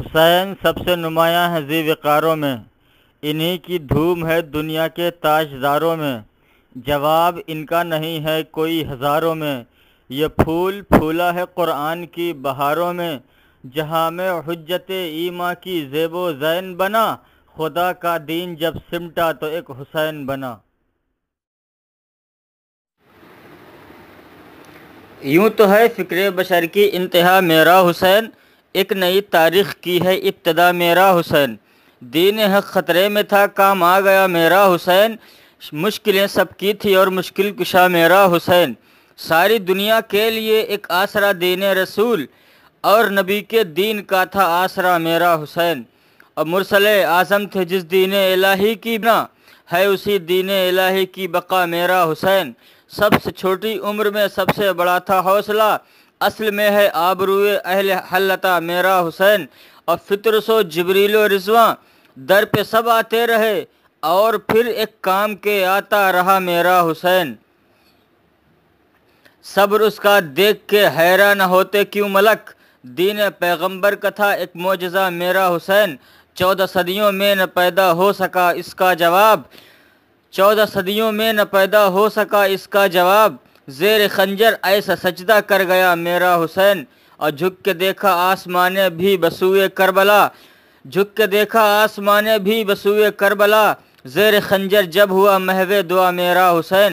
حسین سب سے نمایاں ہیں ذی وقاروں میں۔ انہی کی دھوم ہے دنیا کے تاجداروں میں۔ جواب ان کا نہیں ہے کوئی ہزاروں میں۔ یہ پھول پھولا ہے قرآن کی بہاروں میں۔ جہاں میں حجت ایماں کی زیب و زین بنا، خدا کا دین جب سمٹا تو ایک حسین بنا۔ یوں تو ہے فکر بشر کی انتہا میرا حسین۔ ایک نئی تاریخ کی ہے ابتدا میرا حسین۔ دین حق خطرے میں تھا، کام آ گیا میرا حسین۔ مشکلیں سب کی تھی اور مشکل کشا میرا حسین۔ ساری دنیا کے لیے ایک آسرا دین رسول۔ اور نبی کے دین کا تھا آسرا میرا حسین۔ اور مرسل اعظم تھے جس دین الہی کی بنا ہے، اسی دین الہی کی بقا میرا حسین۔ سب سے چھوٹی عمر میں سب سے بڑا تھا حوصلہ۔ اصل میں ہے آبروئے اہل حلتا، میرا حسین اور فطر سو جبریل و رضواں در پہ سب آتے رہے اور پھر ایک کام کے آتا رہا میرا حسین۔ صبر اس کا دیکھ کے حیران ہوتے کیوں ملک؟ دین پیغمبر کا تھا ایک معجزہ میرا حسین۔ چودہ صدیوں میں نہ پیدا ہو سکا اس کا جواب۔ چودہ صدیوں میں نہ پیدا ہو سکا اس کا جواب۔ زیر خنجر ایسا سجدہ کر گیا میرا حسین، اور جھک کے دیکھا آسمان بھی بسوئے کربلا۔ جھک کے دیکھا آسمان بھی بسوئے کربلا۔ زیر خنجر جب ہوا محو دعا میرا حسین۔